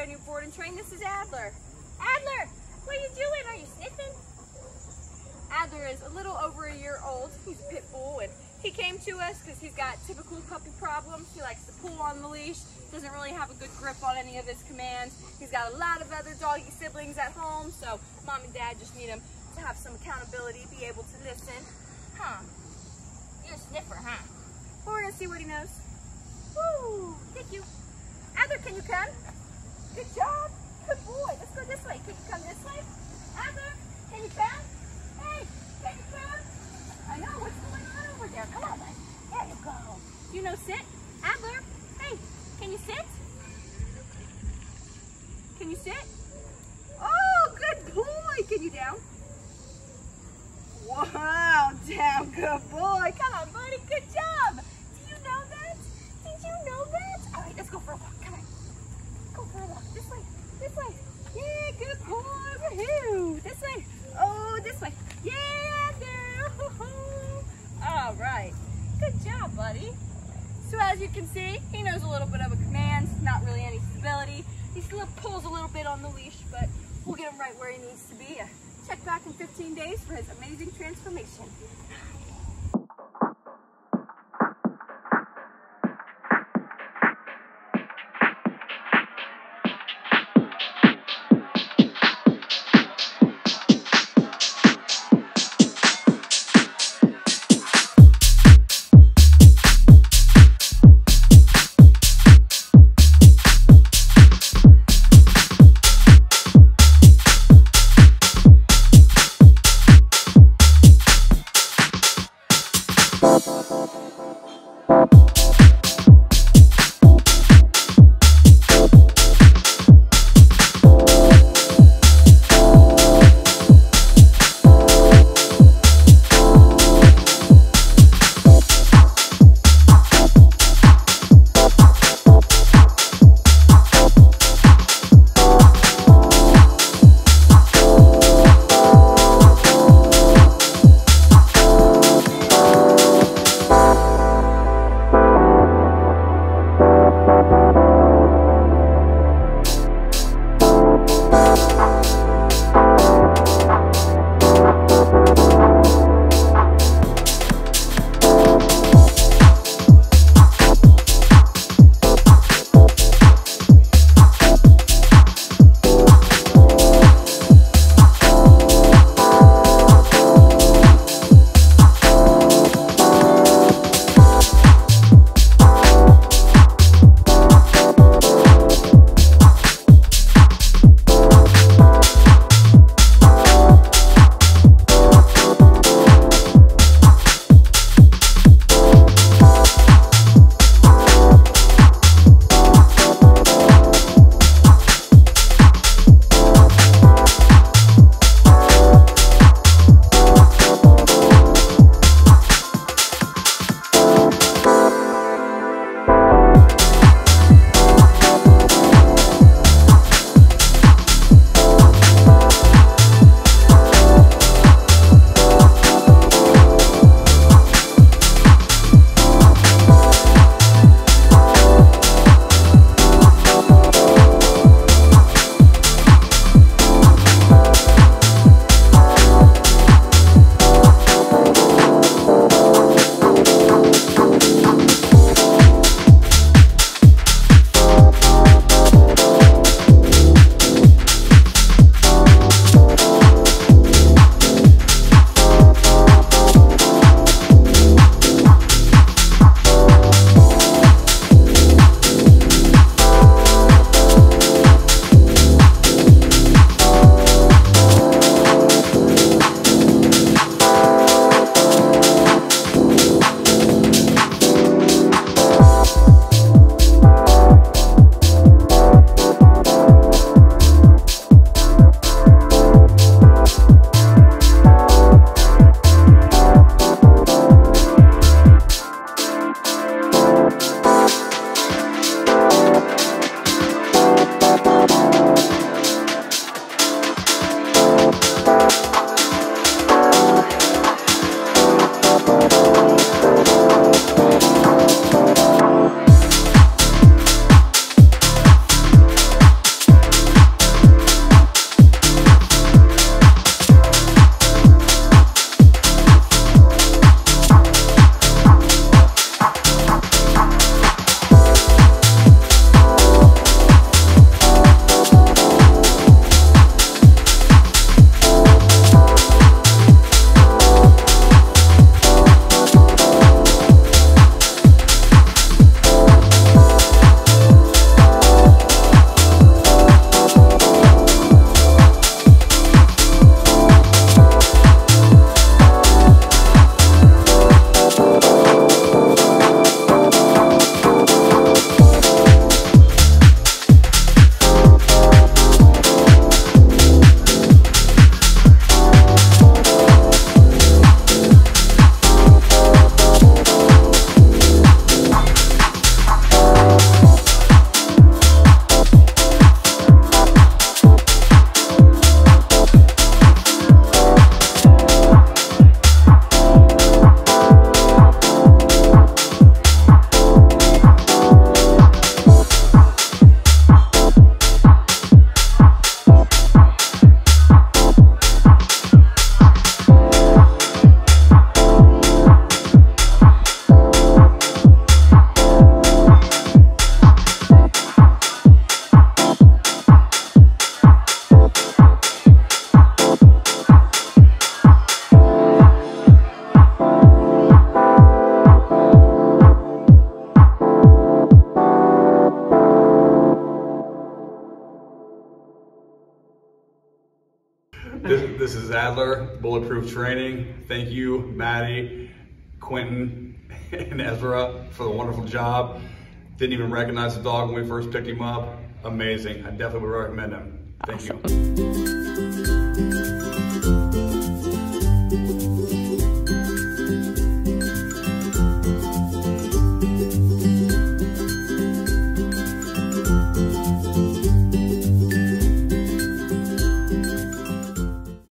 brand new board and train. This is Adler. Adler, what are you doing? Are you sniffing? Adler is a little over a year old. He's a pit bull and he came to us because he's got typical puppy problems. He likes to pull on the leash, doesn't really have a good grip on any of his commands. He's got a lot of other doggy siblings at home, so mom and dad just need him to have some accountability, be able to listen. Huh. You're a sniffer, huh? We're gonna see what he knows. Woo! Thank you. Adler, can you come? Good job. Good boy. Let's go this way. Can you come this way? Adler, can you come? Hey, can you come? I know. What's going on over there? Come on, bud. There you go. Do you know sit? Adler, hey, can you sit? Can you sit? Oh, good boy. Can you down? Wow, damn good boy. Come on, buddy. Good job. Do you know that? Did you know that? All right, let's go for a walk. Come on. Go for a walk. This way. This way. Yeah, good boy. Woohoo. This way. Oh, this way. Yeah, there. All right. Good job, buddy. So as you can see, he knows a little bit of a command, not really any stability. He still pulls a little bit on the leash, but we'll get him right where he needs to be. Check back in 15 days for his amazing transformation. This, this Adler, Bulletproof Training. Thank you, Maddie, Quentin, and Ezra for the wonderful job. Didn't even recognize the dog when we first picked him up. Amazing. I definitely would recommend him. Thank awesome. you.